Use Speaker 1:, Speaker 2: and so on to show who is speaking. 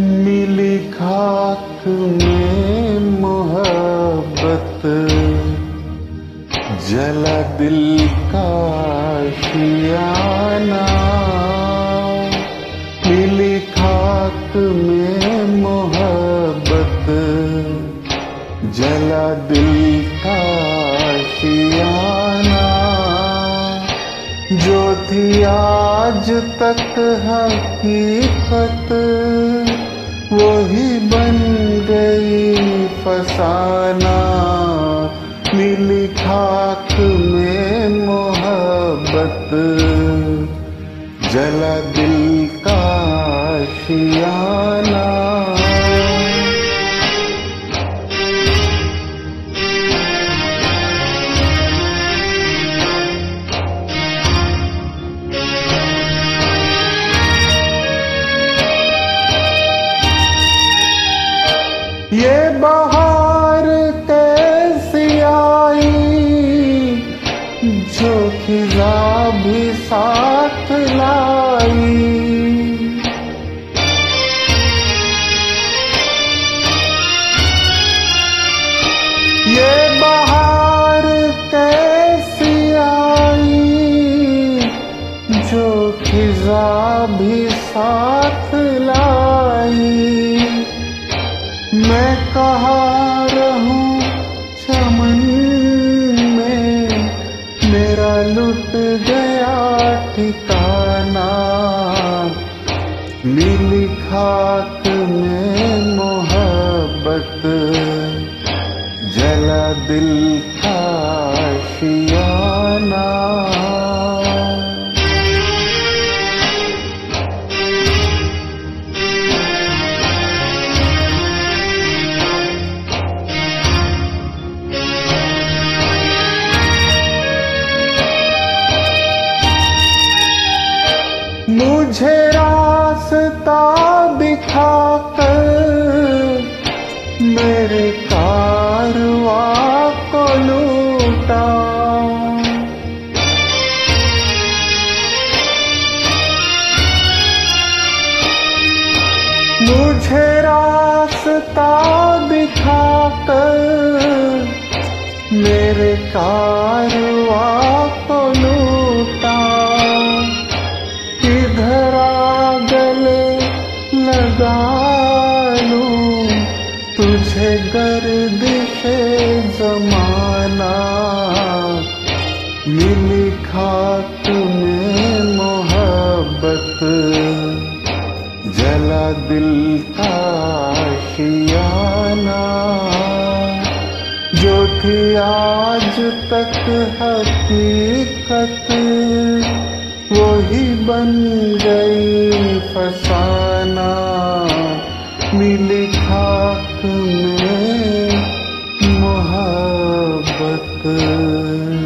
Speaker 1: मिली खाक में मोहब्बत। जला दिल का शियाना मिली खाक में मोहब्बत। जला दिल का शियाना जो थी आज तक हकीकत। वही बन गई फसाना मिली खाक में मोहब्बत। जला दिल का शियाना ये बाहर कैसी आई? जो खिजा भी साथ लाई। ये बाहर कैसी आई? जो खिजा भी साथ ठिकाना मिली खाक में मोहब्बत जला दिल मुझे रास्ता दिखाकर मेरे कारवा को लूटा। मुझे रास्ता दिखाकर मेरे कारवा तुझे गर्दिशे जमाना मिली खाक में मोहब्बत। जला दिल का शियाना जो थी आज तक हकीकत वही बन गई फसाना। good.